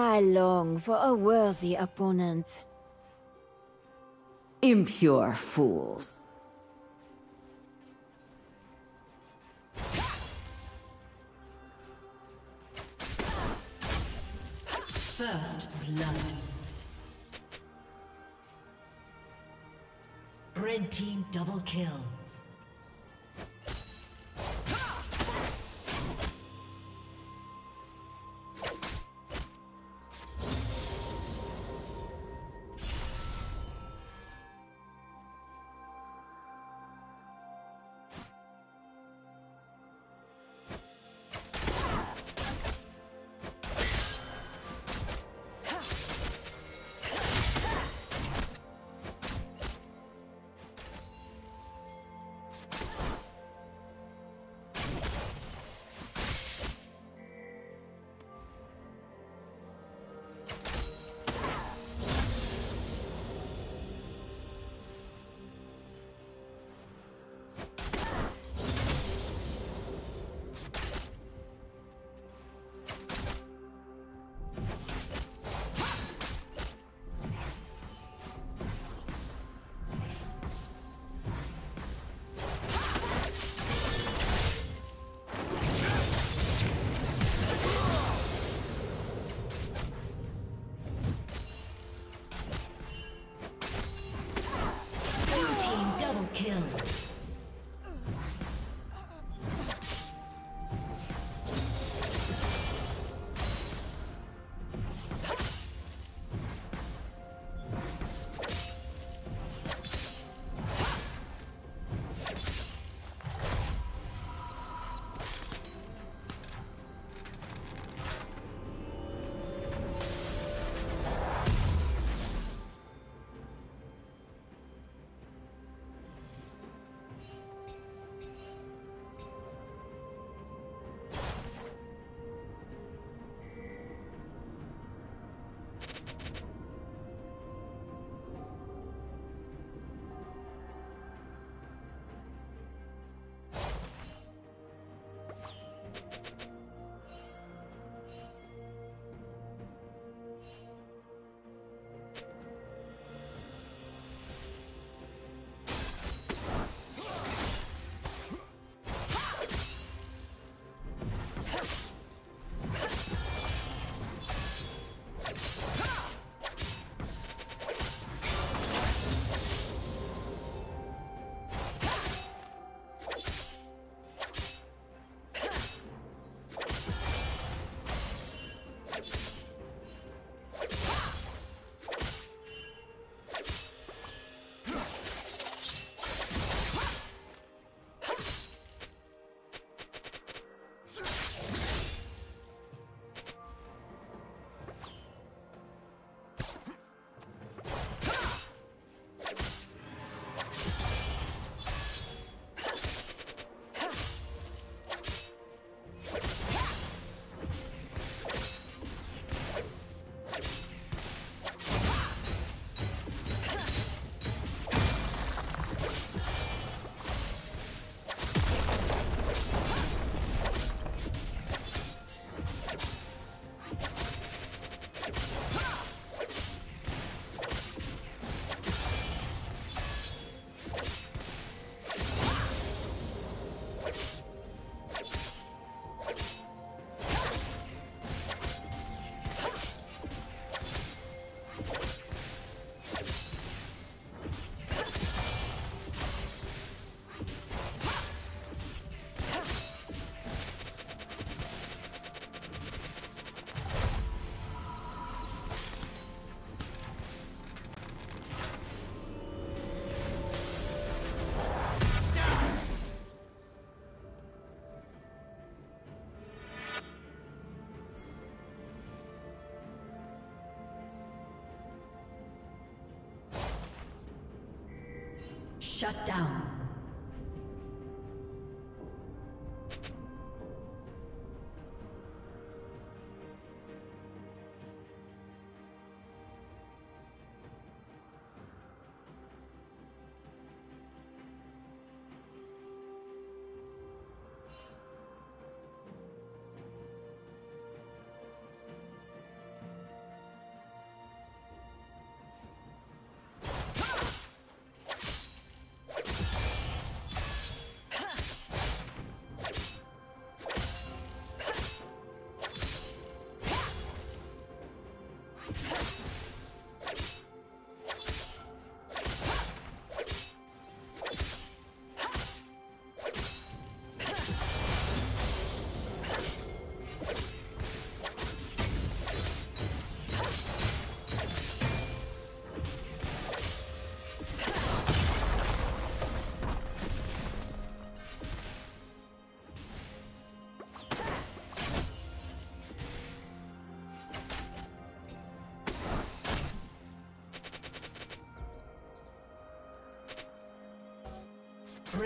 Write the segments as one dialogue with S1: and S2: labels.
S1: I long for a worthy opponent.
S2: Impure fools.
S3: First blood. Red team double kill. Shut down.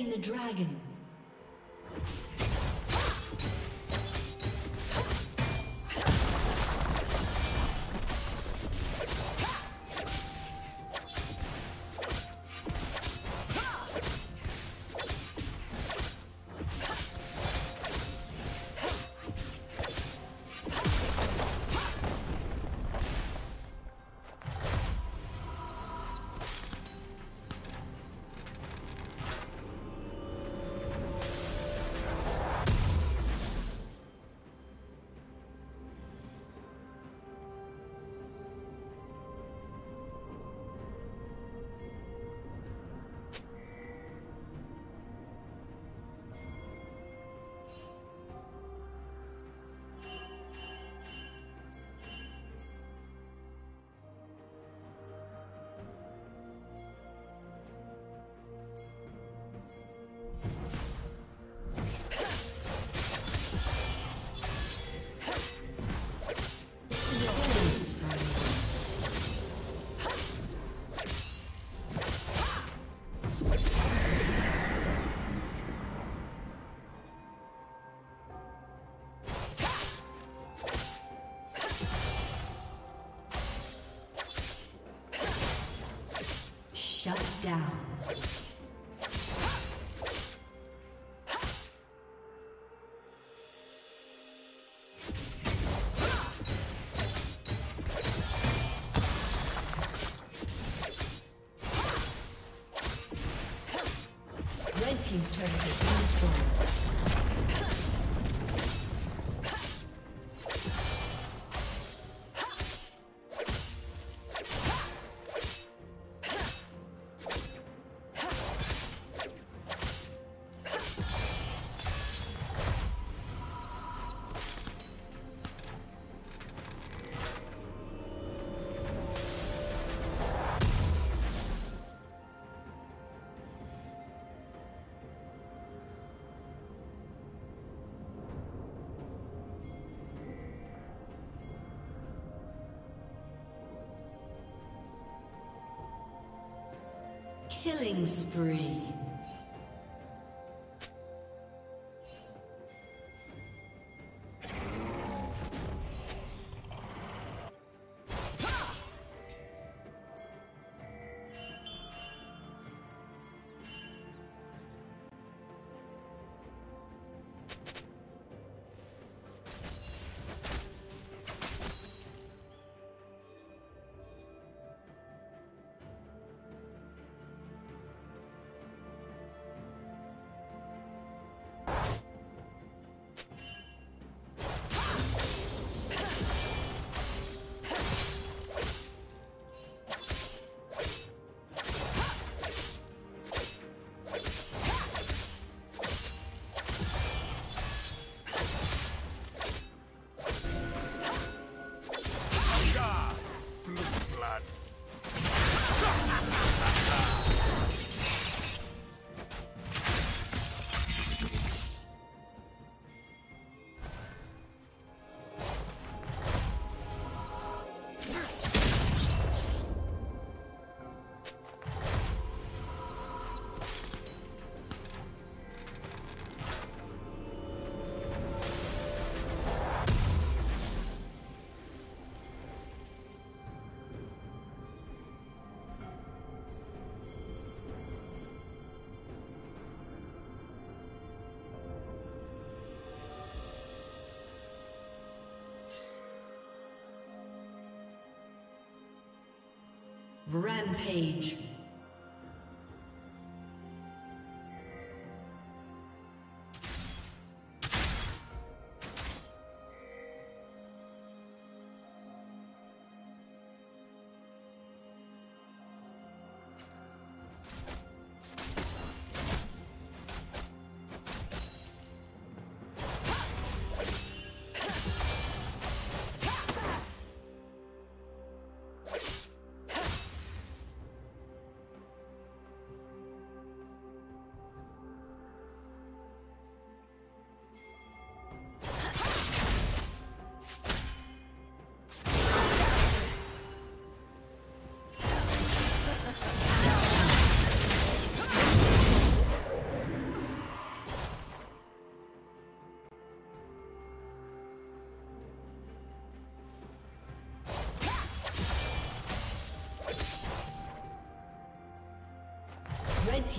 S3: Slain the dragon. Team's Killing spree. Rampage.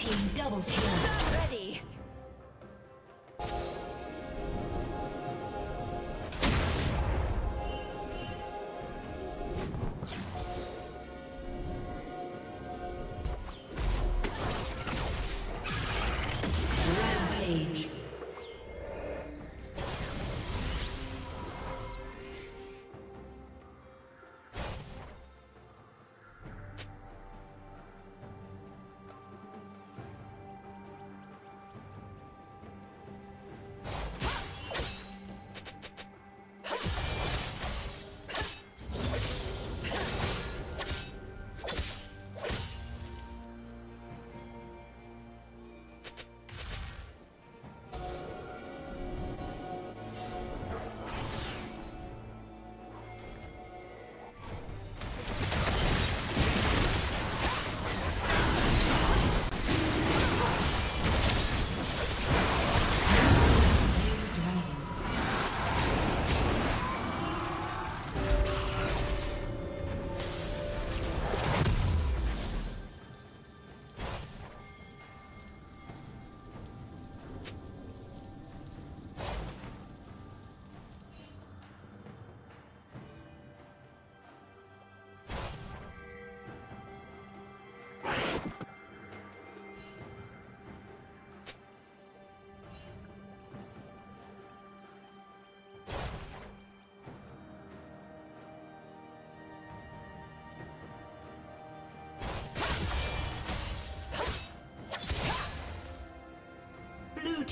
S3: Team double kill.
S1: Ready.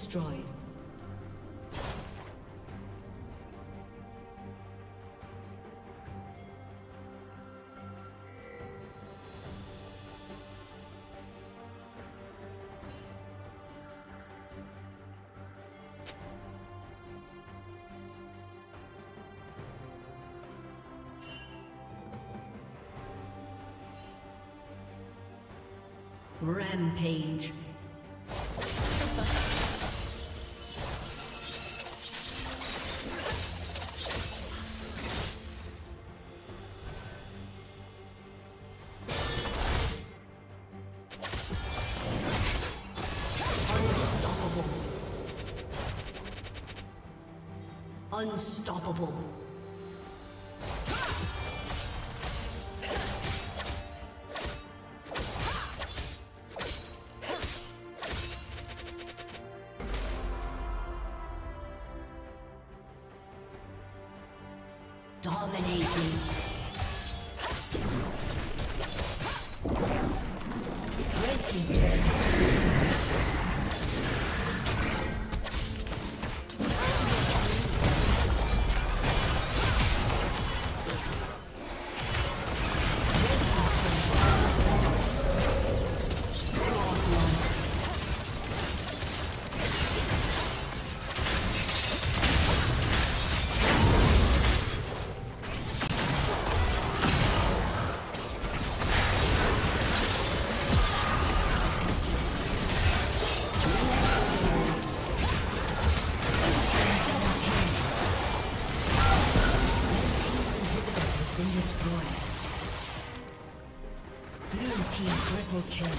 S3: Destroyed. Rampage. Unstoppable. Destroyed. Blue team triple kill.